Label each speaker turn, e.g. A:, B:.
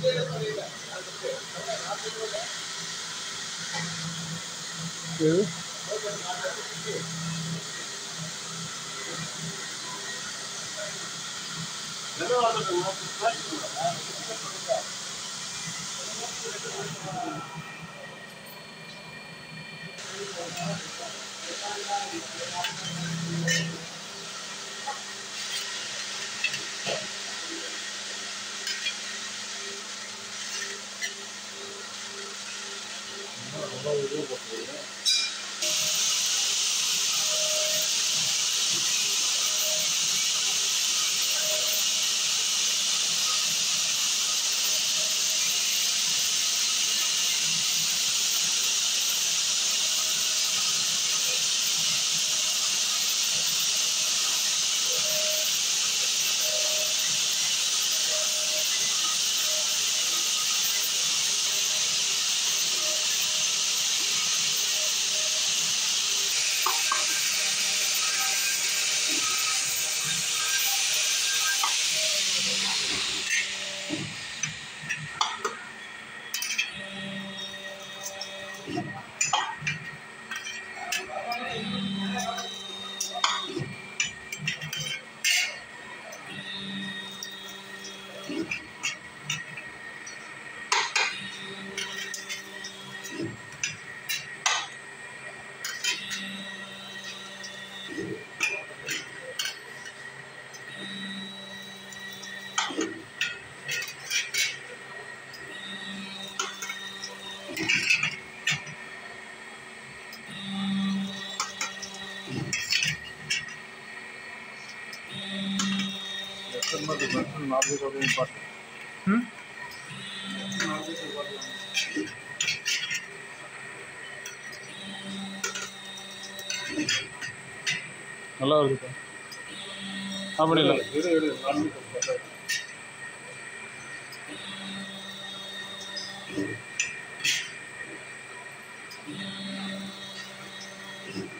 A: 그
B: 내려와서 좀 하시면 Thank you.
A: 那我就不回了 நல்லா இருக்கு அப்படி இல்லை
B: Thank you. Thank you.